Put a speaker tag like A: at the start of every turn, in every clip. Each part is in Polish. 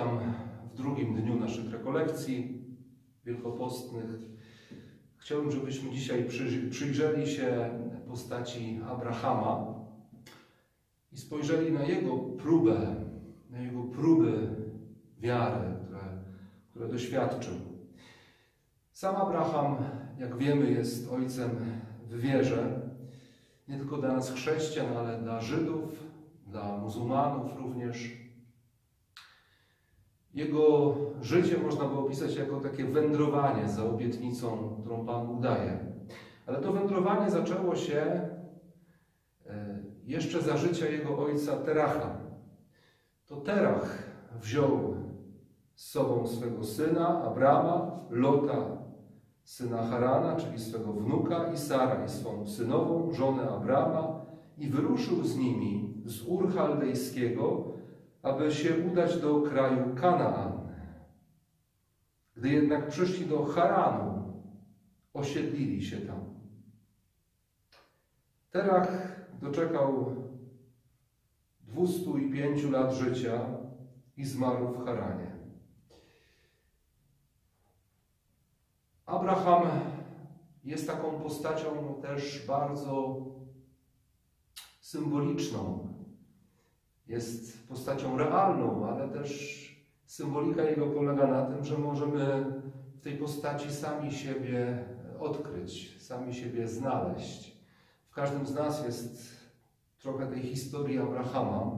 A: W drugim dniu naszych rekolekcji wielkopostnych. Chciałbym, żebyśmy dzisiaj przyjrzeli się postaci Abrahama i spojrzeli na jego próbę, na jego próby wiary, które, które doświadczył. Sam Abraham, jak wiemy, jest ojcem w wierze, nie tylko dla nas chrześcijan, ale dla Żydów, dla muzułmanów również. Jego życie można by opisać jako takie wędrowanie za obietnicą, którą Pan mu daje. Ale to wędrowanie zaczęło się e, jeszcze za życia jego ojca Teracha. To Terach wziął z sobą swego syna Abrama, Lota, syna Harana, czyli swego wnuka i Sara, i swą synową, żonę Abrama i wyruszył z nimi z Ur Chaldejskiego, aby się udać do kraju Kanaan. Gdy jednak przyszli do Haranu, osiedlili się tam. Terach doczekał 205 lat życia i zmarł w Haranie. Abraham jest taką postacią też bardzo symboliczną. Jest postacią realną, ale też symbolika jego polega na tym, że możemy w tej postaci sami siebie odkryć, sami siebie znaleźć. W każdym z nas jest trochę tej historii Abrahama.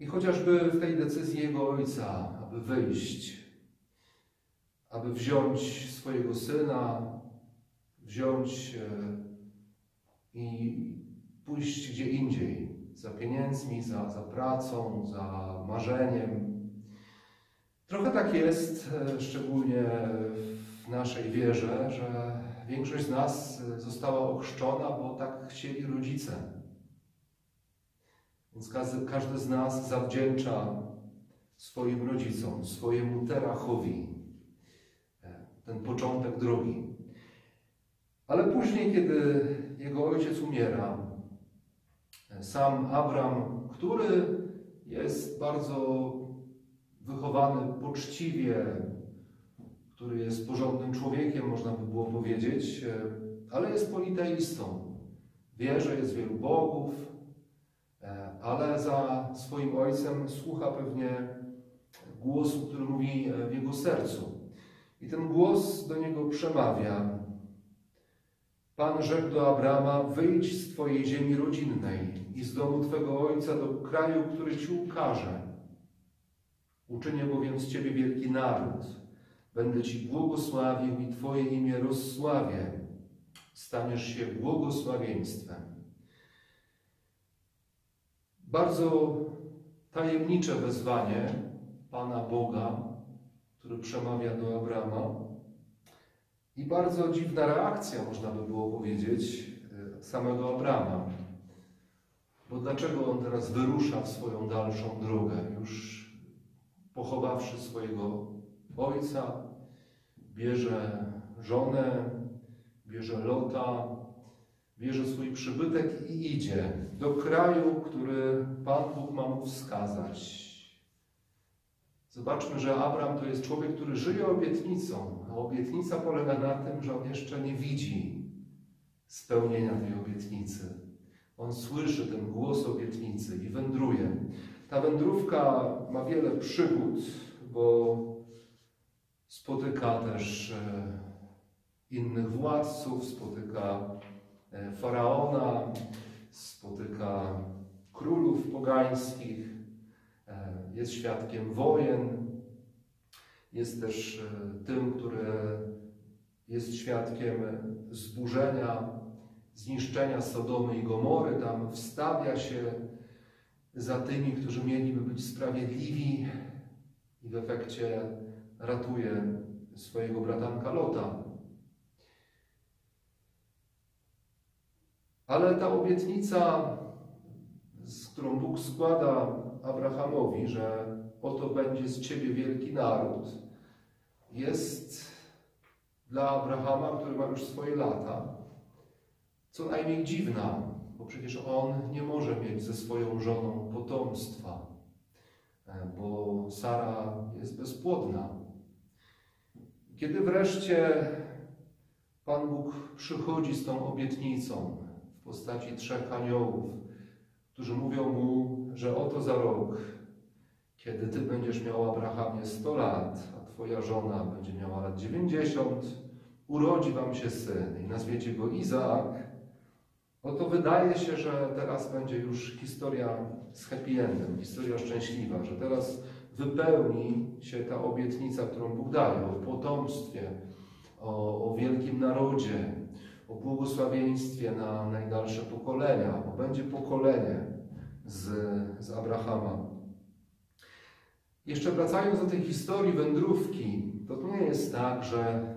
A: I chociażby w tej decyzji jego ojca, aby wyjść, aby wziąć swojego syna, wziąć e, i pójść gdzie indziej, za pieniędzmi, za, za pracą, za marzeniem. Trochę tak jest, e, szczególnie w naszej wierze, że większość z nas została ochrzczona, bo tak chcieli rodzice. Więc każdy, każdy z nas zawdzięcza swoim rodzicom, swojemu terachowi e, ten początek drogi. Ale później, kiedy jego ojciec umiera, sam Abram, który jest bardzo wychowany poczciwie, który jest porządnym człowiekiem, można by było powiedzieć, ale jest politeistą. Wie, że jest wielu bogów, ale za swoim ojcem słucha pewnie głosu, który mówi w jego sercu. I ten głos do niego przemawia. Pan rzekł do Abrama, wyjdź z Twojej ziemi rodzinnej i z domu Twego ojca do kraju, który Ci ukaże. Uczynię bowiem z Ciebie wielki naród. Będę Ci błogosławił i Twoje imię rozsławię. Staniesz się błogosławieństwem. Bardzo tajemnicze wezwanie Pana Boga, który przemawia do Abrama, i bardzo dziwna reakcja, można by było powiedzieć, e, samego Abrama. Bo dlaczego on teraz wyrusza w swoją dalszą drogę, już pochowawszy swojego ojca, bierze żonę, bierze lota, bierze swój przybytek i idzie do kraju, który Pan Bóg ma mu wskazać. Zobaczmy, że Abraham to jest człowiek, który żyje obietnicą, a obietnica polega na tym, że on jeszcze nie widzi spełnienia tej obietnicy. On słyszy ten głos obietnicy i wędruje. Ta wędrówka ma wiele przygód, bo spotyka też e, innych władców, spotyka e, faraona, spotyka królów pogańskich, E, jest świadkiem wojen, jest też e, tym, który jest świadkiem zburzenia, zniszczenia Sodomy i Gomory. Tam wstawia się za tymi, którzy mieliby być sprawiedliwi i w efekcie ratuje swojego bratanka Lota. Ale ta obietnica, z którą Bóg składa Abrahamowi, że oto będzie z ciebie wielki naród, jest dla Abrahama, który ma już swoje lata, co najmniej dziwna, bo przecież on nie może mieć ze swoją żoną potomstwa. e, bo Sara jest bezpłodna. Kiedy wreszcie Pan Bóg przychodzi z tą obietnicą w postaci trzech aniołów, którzy mówią mu, że oto za rok, kiedy Ty będziesz miał Abrahamie 100 lat, a Twoja żona będzie miała lat 90, urodzi Wam się syn i nazwiecie go Izaak, oto wydaje się, że teraz będzie już historia z happy endem, historia szczęśliwa, że teraz wypełni się ta obietnica, którą Bóg daje o potomstwie, o, o wielkim narodzie, o błogosławieństwie na najdalsze pokolenia, bo będzie pokolenie z, z Abrahama. Jeszcze wracając do tej historii wędrówki, to nie jest tak, że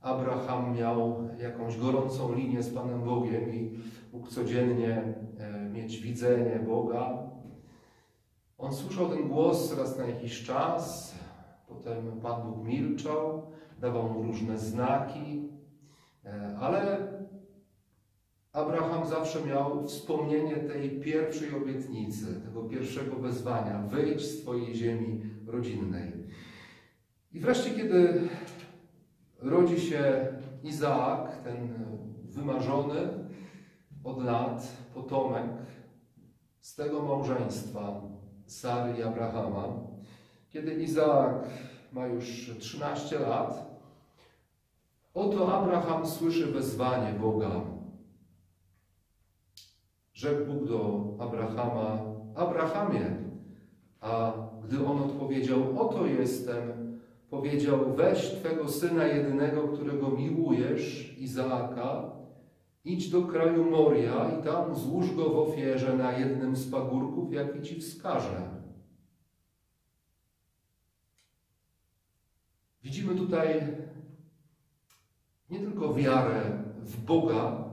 A: Abraham miał jakąś gorącą linię z Panem Bogiem i mógł codziennie e, mieć widzenie Boga. On słyszał ten głos raz na jakiś czas, potem Pan Bóg milczał, dawał mu różne znaki, e, ale Abraham zawsze miał wspomnienie tej pierwszej obietnicy, tego pierwszego wezwania: wyjdź z Twojej ziemi rodzinnej. I wreszcie, kiedy rodzi się Izaak, ten wymarzony od lat potomek z tego małżeństwa Sary i Abrahama, kiedy Izaak ma już 13 lat, oto Abraham słyszy wezwanie Boga. Rzekł Bóg do Abrahama, Abrahamie, a gdy on odpowiedział, oto jestem, powiedział, weź Twego Syna jedynego, którego miłujesz, Izaaka, idź do kraju Moria i tam złóż go w ofierze na jednym z pagórków, jaki Ci wskażę. Widzimy tutaj nie tylko wiarę w Boga,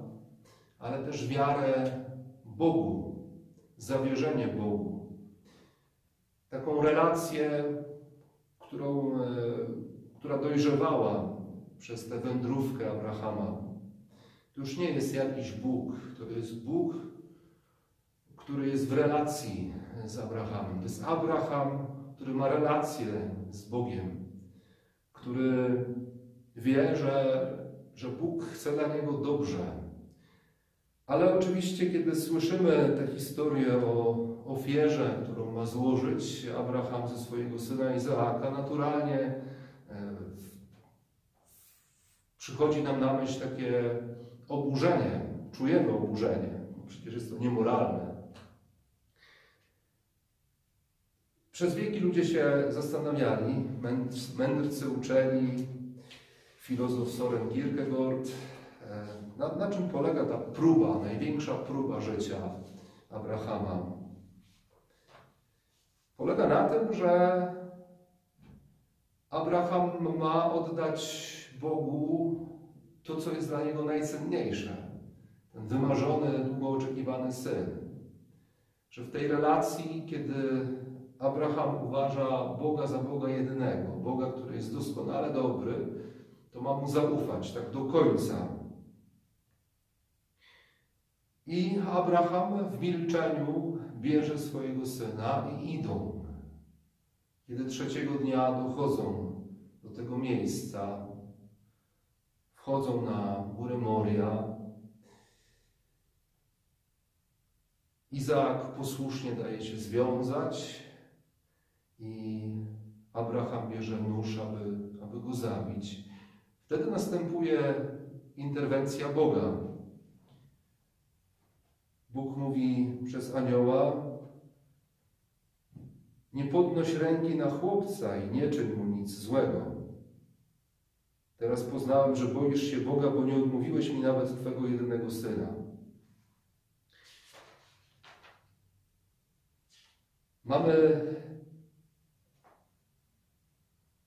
A: ale też wiarę Bogu, zawierzenie Bogu. Taką relację, którą, e, która dojrzewała przez tę wędrówkę Abrahama. To już nie jest jakiś Bóg, to jest Bóg, który jest w relacji z Abrahamem. To jest Abraham, który ma relację z Bogiem, który wie, że, że Bóg chce dla niego dobrze. Ale oczywiście, kiedy słyszymy tę historię o ofierze, którą ma złożyć Abraham ze swojego syna Izaaka, naturalnie e, przychodzi nam na myśl takie oburzenie. Czujemy oburzenie. Przecież jest to niemoralne. Przez wieki ludzie się zastanawiali, mędrcy uczeni, filozof Soren Kierkegaard, na, na czym polega ta próba, największa próba życia Abrahama. Polega na tym, że Abraham ma oddać Bogu to, co jest dla niego najcenniejsze. Ten wymarzony, długo oczekiwany syn. Że w tej relacji, kiedy Abraham uważa Boga za Boga jedynego, Boga, który jest doskonale dobry, to ma mu zaufać tak do końca. I Abraham w milczeniu bierze swojego syna i idą. Kiedy trzeciego dnia dochodzą do tego miejsca, wchodzą na górę Moria. Izaak posłusznie daje się związać i Abraham bierze nóż, aby, aby go zabić. Wtedy następuje interwencja Boga. Bóg mówi przez anioła: Nie podnoś ręki na chłopca i nie czyń mu nic złego. Teraz poznałem, że boisz się Boga, bo nie odmówiłeś mi nawet Twego jedynego syna. Mamy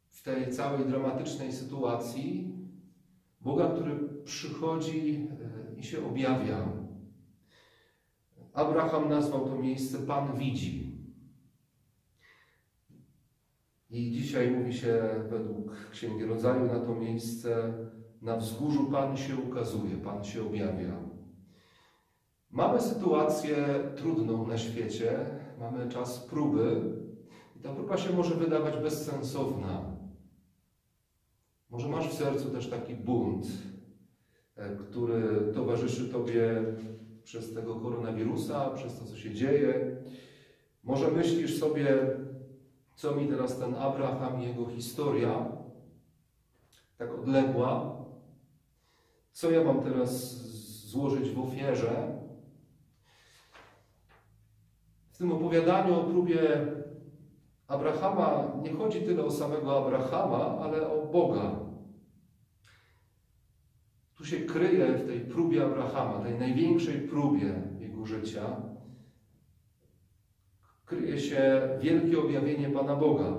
A: w tej całej dramatycznej sytuacji Boga, który przychodzi e, i się objawia. Abraham nazwał to miejsce Pan widzi. I dzisiaj mówi się według Księgi Rodzaju na to miejsce na wzgórzu Pan się ukazuje, Pan się objawia. Mamy sytuację trudną na świecie, mamy czas próby. I ta próba się może wydawać bezsensowna. Może masz w sercu też taki bunt, e, który towarzyszy Tobie przez tego koronawirusa, przez to, co się dzieje. Może myślisz sobie, co mi teraz ten Abraham i jego historia, tak odległa, co ja mam teraz złożyć w ofierze. W tym opowiadaniu o próbie Abrahama nie chodzi tyle o samego Abrahama, ale o Boga. Tu się kryje w tej próbie Abrahama, tej największej próbie jego życia, kryje się wielkie objawienie Pana Boga.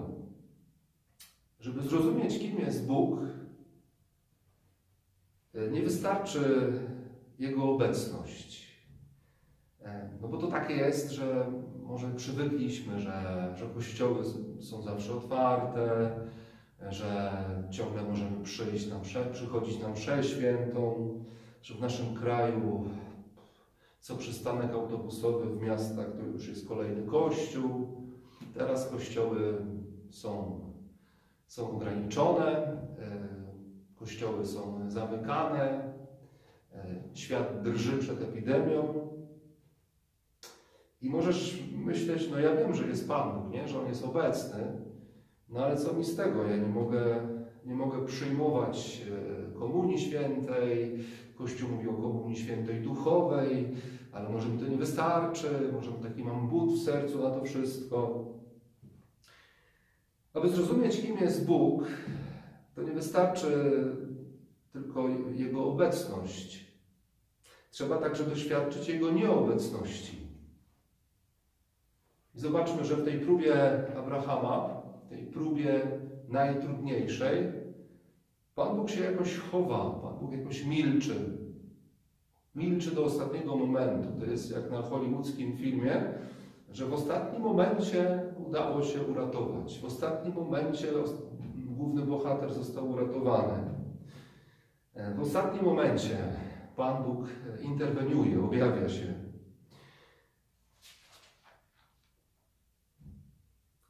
A: Żeby zrozumieć, kim jest Bóg, nie wystarczy Jego obecność. No bo to takie jest, że może przywykliśmy, że, że kościoły są zawsze otwarte, że ciągle możemy przyjść na mszę, przychodzić na mszę świętą, że w naszym kraju co przystanek autobusowy w miastach to już jest kolejny kościół. Teraz kościoły są, są ograniczone, e, kościoły są zamykane, e, świat drży przed epidemią. I możesz myśleć, no ja wiem, że jest Pan Bóg, nie? że On jest obecny, no ale co mi z tego? Ja nie mogę, nie mogę przyjmować e, Komunii Świętej, Kościół mówi o Komunii Świętej Duchowej, ale może mi to nie wystarczy, może taki mam but w sercu na to wszystko. Aby zrozumieć, kim jest Bóg, to nie wystarczy tylko Jego obecność. Trzeba także doświadczyć Jego nieobecności. I zobaczmy, że w tej próbie Abrahama, tej próbie najtrudniejszej, Pan Bóg się jakoś chowa, Pan Bóg jakoś milczy. Milczy do ostatniego momentu. To jest jak na hollywoodzkim filmie, że w ostatnim momencie udało się uratować. W ostatnim momencie główny bohater został uratowany. W ostatnim momencie Pan Bóg interweniuje, objawia się.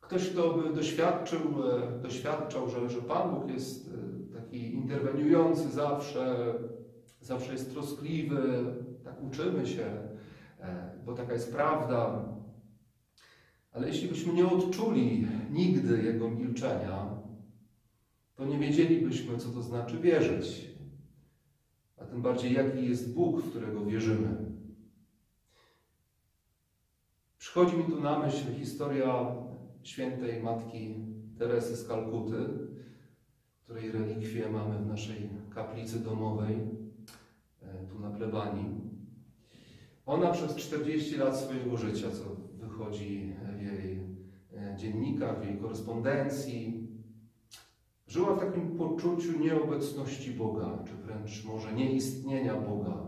A: Ktoś, kto by doświadczył, e, doświadczał, że, że Pan Bóg jest e, taki interweniujący zawsze, zawsze jest troskliwy, tak uczymy się, e, bo taka jest prawda. Ale jeśli byśmy nie odczuli nigdy Jego milczenia, to nie wiedzielibyśmy, co to znaczy wierzyć. A tym bardziej, jaki jest Bóg, w którego wierzymy. Przychodzi mi tu na myśl historia świętej Matki Teresy z Kalkuty, której relikwie mamy w naszej kaplicy domowej, e, tu na plebanii. Ona przez 40 lat swojego życia, co wychodzi w jej e, dziennikach, w jej korespondencji, żyła w takim poczuciu nieobecności Boga, czy wręcz może nieistnienia Boga.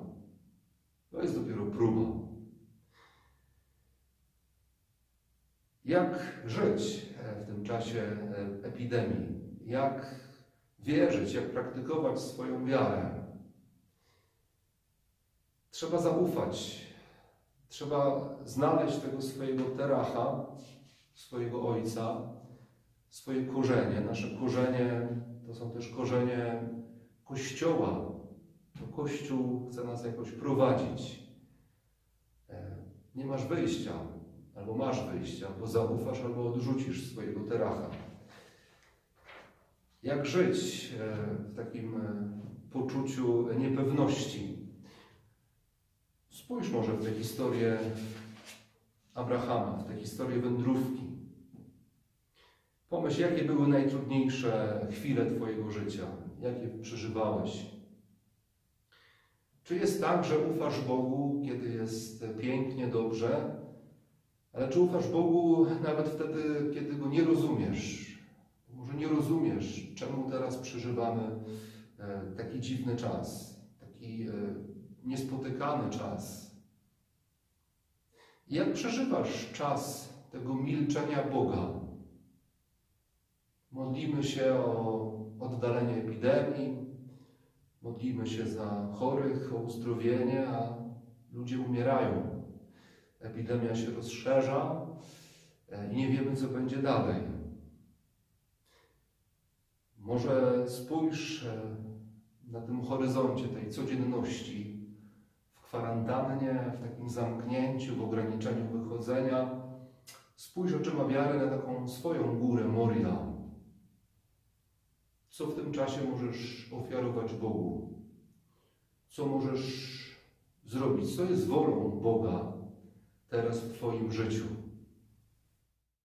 A: To jest dopiero próba. Jak żyć e, w tym czasie e, epidemii? Jak wierzyć, jak praktykować swoją wiarę? Trzeba zaufać. Trzeba znaleźć tego swojego teracha, swojego ojca, swoje korzenie. Nasze korzenie to są też korzenie Kościoła. To Kościół chce nas jakoś prowadzić. E, nie masz wyjścia. Albo masz wyjście, albo zaufasz, albo odrzucisz swojego teracha. Jak żyć e, w takim e, poczuciu niepewności? Spójrz może w tę historię Abrahama, w tę historię wędrówki. Pomyśl, jakie były najtrudniejsze chwile Twojego życia, jakie przeżywałeś. Czy jest tak, że ufasz Bogu, kiedy jest pięknie, dobrze, ale czy ufasz Bogu nawet wtedy, kiedy Go nie rozumiesz? Może nie rozumiesz, czemu teraz przeżywamy e, taki dziwny czas, taki e, niespotykany czas. Jak przeżywasz czas tego milczenia Boga? Modlimy się o oddalenie epidemii, modlimy się za chorych, o uzdrowienie, a ludzie umierają epidemia się rozszerza, e, i nie wiemy, co będzie dalej. Może spójrz e, na tym horyzoncie tej codzienności, w kwarantannie, w takim zamknięciu, w ograniczeniu wychodzenia. Spójrz oczyma wiary na taką swoją górę Moria. Co w tym czasie możesz ofiarować Bogu? Co możesz zrobić? Co jest wolą Boga teraz w Twoim życiu?